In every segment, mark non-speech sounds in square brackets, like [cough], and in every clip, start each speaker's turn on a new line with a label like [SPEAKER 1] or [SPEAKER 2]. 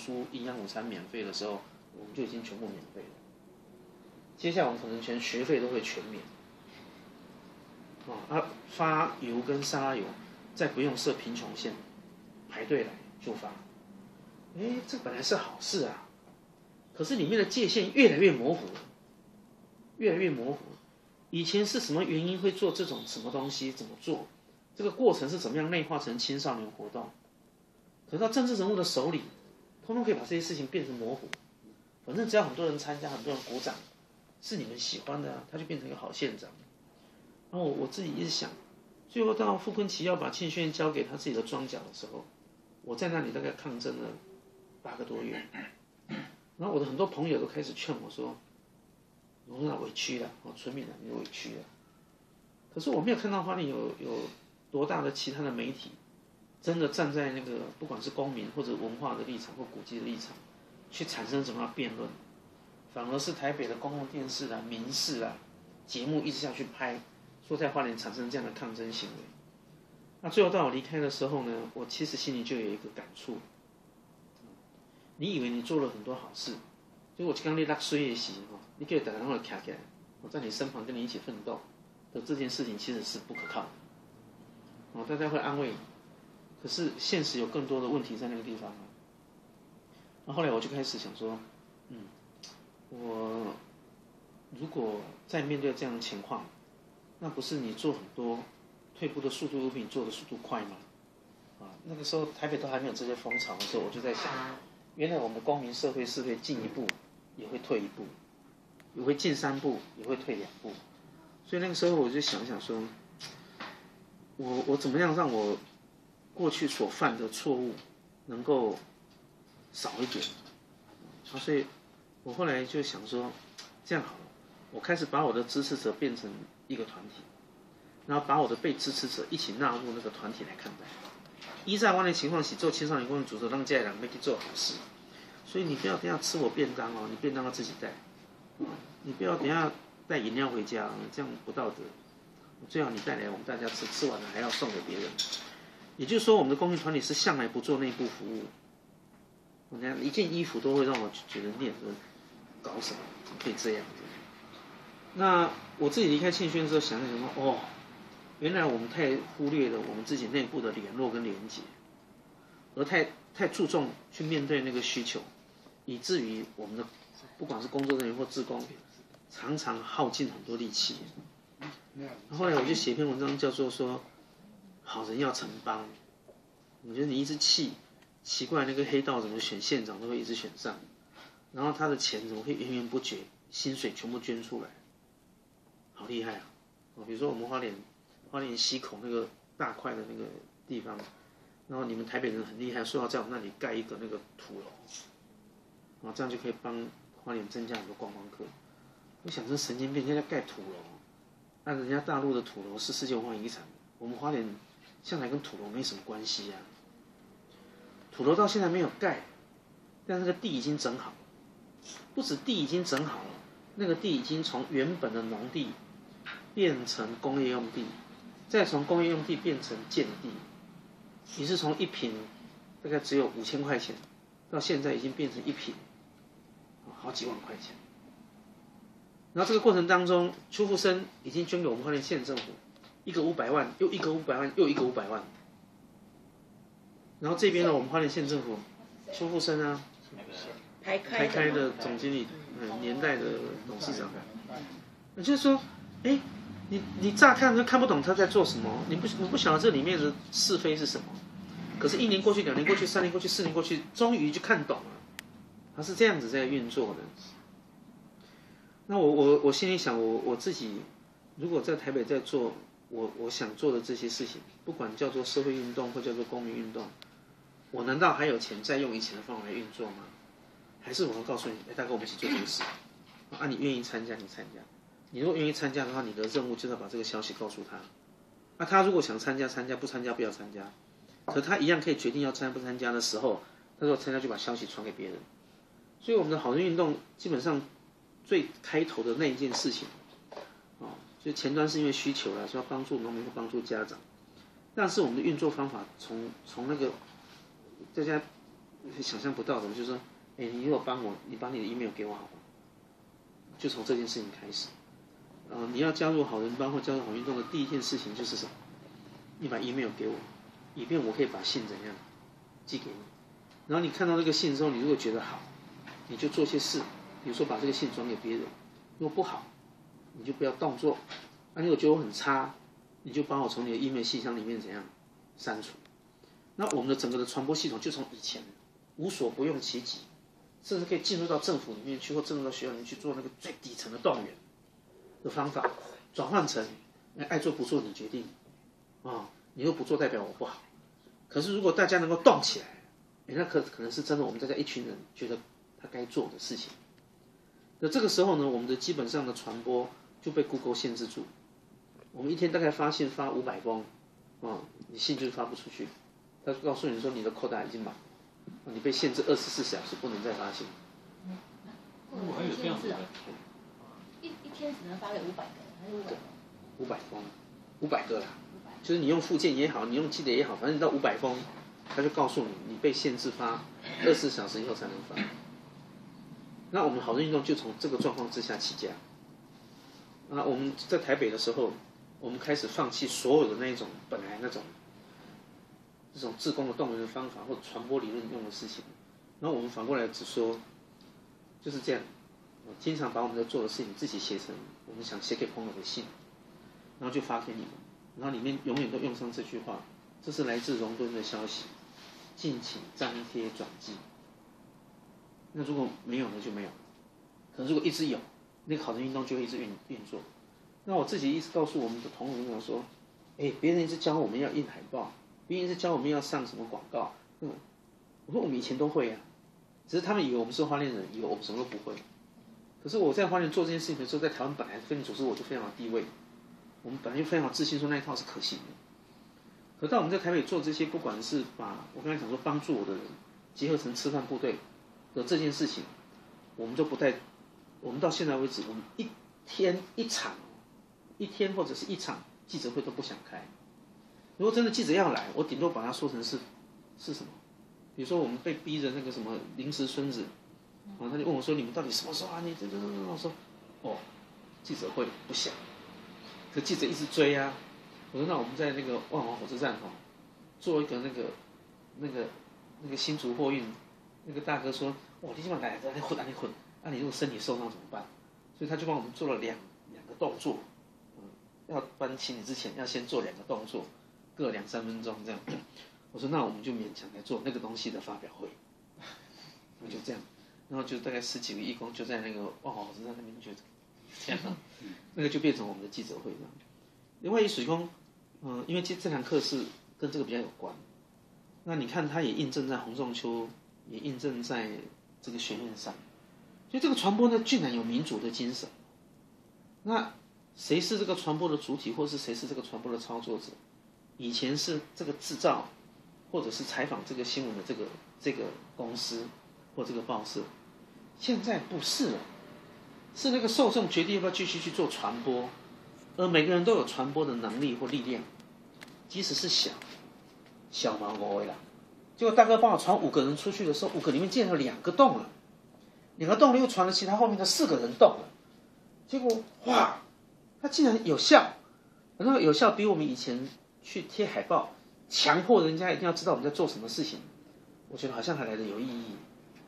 [SPEAKER 1] 书营养午餐免费的时候，我们就已经全部免费了。接下来我们可能全学费都会全免。啊，发油跟沙拉油，再不用设贫穷线，排队来就发。哎，这本来是好事啊，可是里面的界限越来越模糊了，越来越模糊。以前是什么原因会做这种什么东西？怎么做？这个过程是怎么样内化成青少年活动？可到政治人物的手里，通通可以把这些事情变成模糊。反正只要很多人参加，很多人鼓掌，是你们喜欢的，他就变成一个好县长。然后我自己一直想，最后到傅昆萁要把庆轩交给他自己的庄脚的时候，我在那里大概抗争了八个多月。然后我的很多朋友都开始劝我说：“我说委屈了，哦，村民啊，你委屈了。”可是我没有看到花莲有有多大的其他的媒体。真的站在那个不管是公民或者文化的立场或古迹的立场，去产生什么样辩论，反而是台北的公共电视啊、民视啊节目一直下去拍，说在花莲产生这样的抗争行为。那最后到我离开的时候呢，我其实心里就有一个感触。你以为你做了很多好事，结果刚你拉水的时候，你叫大家拢来站起来，我在你身旁跟你一起奋斗的这件事情其实是不可靠的。哦，大家会安慰。可是现实有更多的问题在那个地方。那后来我就开始想说，嗯，我如果再面对这样的情况，那不是你做很多退步的速度又比你做的速度快吗？啊，那个时候台北都还没有这些风潮的时候，我就在想，原来我们的公民社会是会进一步，也会退一步，也会进三步，也会退两步。所以那个时候我就想想说，我我怎么样让我。过去所犯的错误能够少一点，啊，所以我后来就想说，这样好了，我开始把我的支持者变成一个团体，然后把我的被支持者一起纳入那个团体来看待。一在外的情况是做青少年公益组织，让家长们去做好事，所以你不要等下吃我便当哦，你便当要自己带，你不要等下带饮料回家，这样不道德。最好你带来我们大家吃，吃完了还要送给别人。也就是说，我们的公益团体是向来不做内部服务。我看一件衣服都会让我觉得念说，搞什么？可以这样？那我自己离开庆轩之后，想想什么？哦，原来我们太忽略了我们自己内部的联络跟连接，而太太注重去面对那个需求，以至于我们的不管是工作人员或职工，常常耗尽很多力气。后来我就写篇文章，叫做说。好人要成帮，我觉得你一直气，奇怪那个黑道怎么选县长都会一直选上，然后他的钱怎么会源源不绝，薪水全部捐出来，好厉害啊！哦，比如说我们花莲花莲溪口那个大块的那个地方，然后你们台北人很厉害，说要在我们那里盖一个那个土楼，然后这样就可以帮花莲增加很多观光客。我想这神经病，现在盖土楼，那人家大陆的土楼是世界文化遗产，我们花莲。向来跟土楼没什么关系呀，土楼到现在没有盖，但那个地已经整好，不止地已经整好了，那个地已经从原本的农地变成工业用地，再从工业用地变成建地，你是从一平大概只有五千块钱，到现在已经变成一平，好几万块钱。然后这个过程当中，邱富生已经捐给我们花莲县政府。一个五百万，又一个五百万，又一个五百万。然后这边呢，我们花莲县政府，邱富生啊，
[SPEAKER 2] 开
[SPEAKER 1] 开的总经理，嗯，年代的董事长。也就是说，哎，你你乍看都看不懂他在做什么，你不你不晓得这里面的是非是什么。可是，一年过去，两年过去，三年过去，四年过去，终于就看懂了，他是这样子在运作的。那我我我心里想，我我自己如果在台北在做。我我想做的这些事情，不管叫做社会运动或叫做公民运动，我难道还有钱再用以前的方法来运作吗？还是我会告诉你，哎，大哥，我们一起做这个事，啊，你愿意参加，你参加。你如果愿意参加的话，你的任务就是把这个消息告诉他。那他如果想参加，参加；不参加，不要参加。可他一样可以决定要参不参加的时候，他说参加就把消息传给别人。所以我们的好人运动基本上最开头的那一件事情。所以前端是因为需求了，说要帮助农民或帮助家长，但是我们的运作方法从从那个大家想象不到的，就是说，哎，你如果帮我，你把你的 email 给我好吗？就从这件事情开始。呃，你要加入好人帮或加入好运动的第一件事情就是什么？你把 email 给我，以便我可以把信怎样寄给你。然后你看到这个信之后，你如果觉得好，你就做些事，比如说把这个信转给别人。如果不好，你就不要动作。那如果觉得我很差，你就帮我从你的 email 信箱里面怎样删除。那我们的整个的传播系统就从以前无所不用其极，甚至可以进入到政府里面去，或进入到学校里面去做那个最底层的动员。的方法转换成，爱做不做你决定，啊，你又不做代表我不好。可是如果大家能够动起来，那可可能是真的，我们大家一群人觉得他该做的事情。那这个时候呢，我们的基本上的传播就被 Google 限制住。我们一天大概发信发五百封，啊，你信就是发不出去。他告诉你说你的扣打已经满，你被限制二十四小时不能再发信。
[SPEAKER 2] 我还有这样子的。一一天只能发给五百个，还是五百
[SPEAKER 1] 五百封，五百个啦。就是你用附件也好，你用寄的也好，反正你到五百封，他就告诉你，你被限制发二十四小时以后才能发。那我们好多运动就从这个状况之下起家。那我们在台北的时候，我们开始放弃所有的那一种本来那种这种自宫的动员的方法或传播理论用的事情，然后我们反过来只说，就是这样。我经常把我们在做的事情自己写成我们想写给朋友的信，然后就发给你们，然后里面永远都用上这句话：这是来自荣敦的消息，敬请张贴转寄。那如果没有呢就没有，可是如果一直有，那个好的运动就会一直运运作。那我自己一直告诉我们的同仁说：，哎，别人一直教我们要印海报，别人一直教我们要上什么广告，嗯，我说我们以前都会啊，只是他们以为我们是花莲人，以为我们什么都不会。可是我在花莲做这件事情的时候，在台湾本来分组织我就非常的地位，我们本来就非常自信说那一套是可行的。可到我们在台北做这些，不管是把我刚才讲说帮助我的人结合成吃饭部队的这件事情，我们就不带，我们到现在为止，我们一天一场，一天或者是一场记者会都不想开。如果真的记者要来，我顶多把它说成是是什么？比如说我们被逼着那个什么临时孙子。然后他就问我说：“你们到底什么时候啊？你这这这……”我说：“哦，记者会不想。”可记者一直追啊。我说：“那我们在那个万华火车站哈，做一个那个那个那个新竹货运，那个大哥说：‘哇，你今晚来在那混啊，你混，那你如果身体受伤怎么办？’所以他就帮我们做了两两个动作，嗯，要搬行李之前要先做两个动作，各两三分钟这样。我说：那我们就勉强来做那个东西的发表会，那就这样。”然后就大概十几个义工就在那个万华火车站那边就这样，那个就变成我们的记者会这样。另外一水工，嗯，因为这这堂课是跟这个比较有关，那你看他也印证在洪仲秋，也印证在这个学院上，所以这个传播呢，竟然有民主的精神。那谁是这个传播的主体，或是谁是这个传播的操作者？以前是这个制造，或者是采访这个新闻的这个这个公司或这个报社。现在不是了，是那个受众决定要不要继续去做传播，而每个人都有传播的能力或力量，即使是小，小毛无为了。结果大哥帮我传五个人出去的时候，五个里面竟然有两个洞了，两个动了又传了其他后面的四个人动了，结果哇，他竟然有效，那个有效比我们以前去贴海报，强迫人家一定要知道我们在做什么事情，我觉得好像还来的有意义。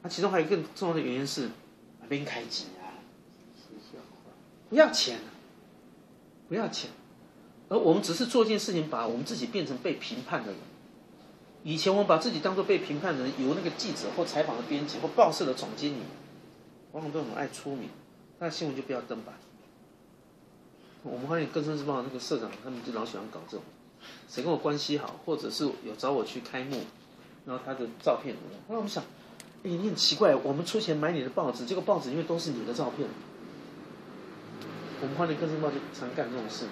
[SPEAKER 1] 那其中还有更重要的原因是，边开机啊，不要钱，不要钱，而我们只是做一件事情，把我们自己变成被评判的人。以前我们把自己当做被评判的人，由那个记者或采访的编辑或报社的总经理，往往都很爱出名，那新闻就不要登版。我们发现《更生日报》那个社长，他们就老喜欢搞这种，谁跟我关系好，或者是有找我去开幕，然后他的照片，后来我们想。哎，你很奇怪，我们出钱买你的报纸，这个报纸因为都是你的照片。我们发现《更生报》就常干这种事。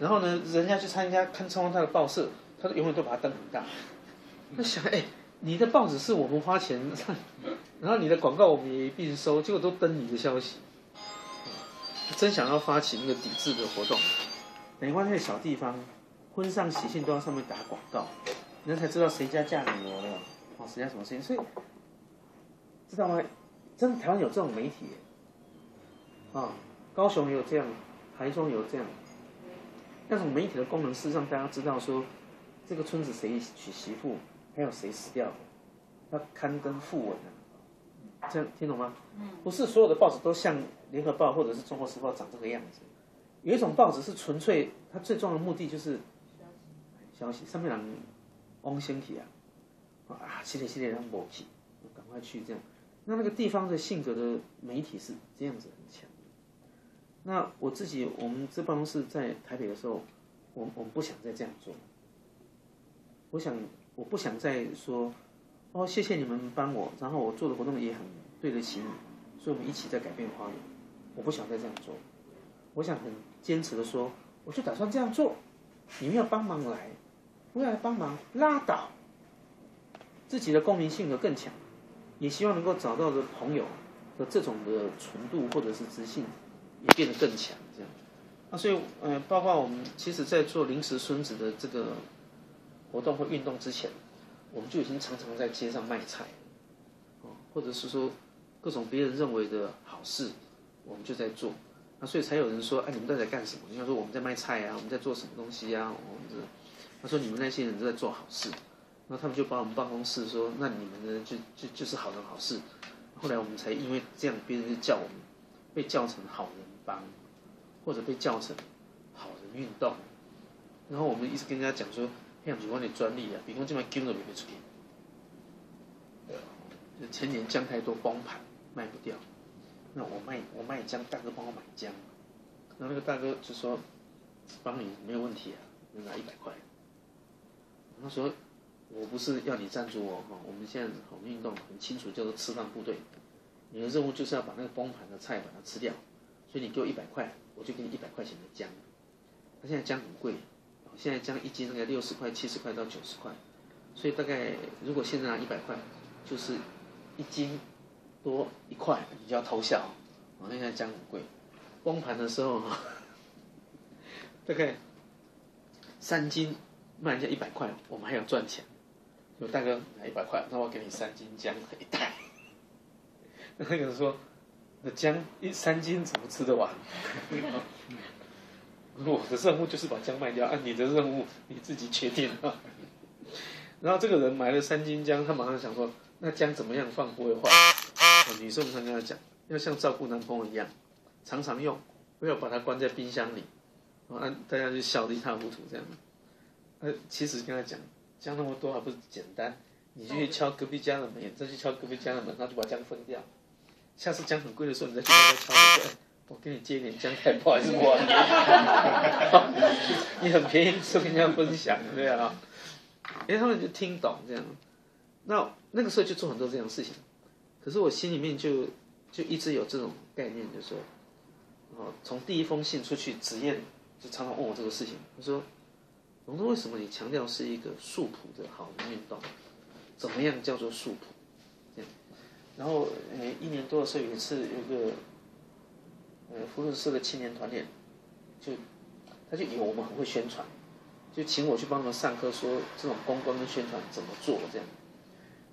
[SPEAKER 1] 然后呢，人家去参加看参观他的报社，他永远都把它登很大。那想，哎，你的报纸是我们花钱，然后你的广告我们也一并收，结果都登你的消息。真想要发起那个抵制的活动，等于那个小地方，婚丧喜庆都要上面打广告，人家才知道谁家嫁女儿了。啊，谁家什么事情，所以知道吗？真的台湾有这种媒体，啊，高雄也有这样，台中也有这样，那种媒体的功能是让大家知道说，这个村子谁娶媳妇，还有谁死掉的，要刊登副文的，这样听懂吗？不是所有的报纸都像联合报或者是中国时报长这个样子，有一种报纸是纯粹，它最重要的目的就是消息，上面人翁先去啊，啊，系列系列人没去，赶快去这样。那那个地方的性格的媒体是这样子很强。那我自己，我们这办公室在台北的时候，我我们不想再这样做。我想，我不想再说，哦，谢谢你们帮我，然后我做的活动也很对得起你，所以我们一起在改变花园。我不想再这样做，我想很坚持的说，我就打算这样做，你们要帮忙来，不要来帮忙拉倒。自己的公民性格更强。也希望能够找到的朋友的这种的纯度或者是自信也变得更强，这样。那所以，呃，包括我们其实，在做临时孙子的这个活动或运动之前，我们就已经常常在街上卖菜，哦，或者是说各种别人认为的好事，我们就在做。那所以才有人说，哎，你们到底在干什么？应该说我们在卖菜啊，我们在做什么东西啊？我们这，他说你们那些人都在做好事。那他们就把我们办公室说，那你们呢就就就是好人好事。后来我们才因为这样，别人就叫我们被叫成好人帮，或者被叫成好人运动。然后我们一直跟人家讲说，这样子我的专利啊，比方这边姜都卖不出去。就前年姜太多崩盘，卖不掉。那我卖我卖姜，大哥帮我买姜。然后那个大哥就说，帮你没有问题啊，拿一百块。他说。我不是要你赞助我哈，我们现在好运动很清楚，叫做吃饭部队。你的任务就是要把那个崩盘的菜把它吃掉，所以你给我一百块，我就给你一百块钱的姜。他现在姜很贵，现在姜一斤大概六十块、七十块到九十块，所以大概如果现在拿一百块，就是一斤多一块，你就要偷笑。我现在姜很贵，崩盘的时候，[laughs] 大概三斤卖人家一百块，我们还要赚钱。有大哥拿一百块，那我给你三斤姜一袋。[laughs] 那个人说：“那姜一三斤怎么吃得完？” [laughs] 我的任务就是把姜卖掉，按你的任务你自己决定啊。[laughs] 然后这个人买了三斤姜，他马上想说：“那姜怎么样放不会坏？”女生常跟他讲，要像照顾男朋友一样，常常用，不要把它关在冰箱里。啊，大家就笑得一塌糊涂这样。呃，其实跟他讲。姜那么多还不是简单？你就去敲隔壁家的门，再去敲隔壁家的门，他就把姜分掉。下次姜很贵的时候，你再去那边敲门，我给你借一点姜，太不好意思，我。你很便宜，是跟人家分享，对啊。哎，他们就听懂这样。那那个时候就做很多这样的事情，可是我心里面就就一直有这种概念，就说，哦，从第一封信出去，子燕就常常问我这个事情，他说。我说：“为什么你强调是一个素朴的好的运动？怎么样叫做素朴？这样，然后呃，一年多的时候有一次有个，福伦社的青年团练，就他就以为我们很会宣传，就请我去帮他们上课，说这种公关跟宣传怎么做这样。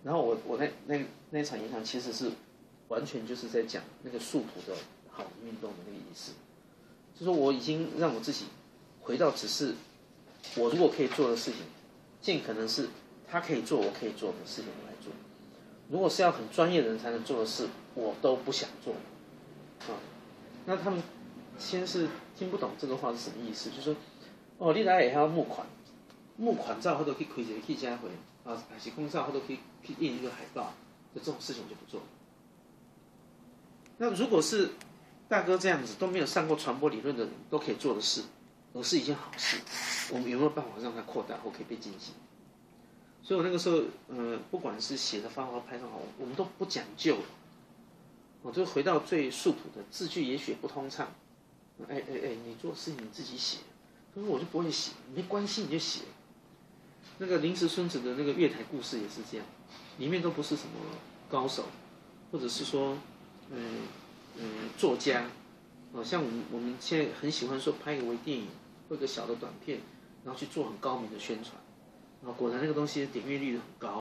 [SPEAKER 1] 然后我我那那那场演讲其实是完全就是在讲那个素朴的好运动的那个意思，就说我已经让我自己回到只是。”我如果可以做的事情，尽可能是他可以做，我可以做的事情来做。如果是要很专业的人才能做的事，我都不想做。啊，那他们先是听不懂这个话是什么意思，就说哦，你来也要募款，募款照或者可以开一个记者会啊，还是公照或者可以去印一个海报，就这种事情就不做。那如果是大哥这样子都没有上过传播理论的人都可以做的事。而是一件好事，我们有没有办法让它扩大或可以被进行？所以我那个时候，呃，不管是写的方法、拍的好，我们都不讲究，我就回到最素朴的字句，也许不通畅。哎哎哎，你做事情你自己写，可是我就不会写，没关系，你就写。那个临时孙子的那个月台故事也是这样，里面都不是什么高手，或者是说，嗯嗯，作家，哦，像我们我们现在很喜欢说拍一个微电影。做个小的短片，然后去做很高明的宣传，然后果然那个东西的点阅率很高。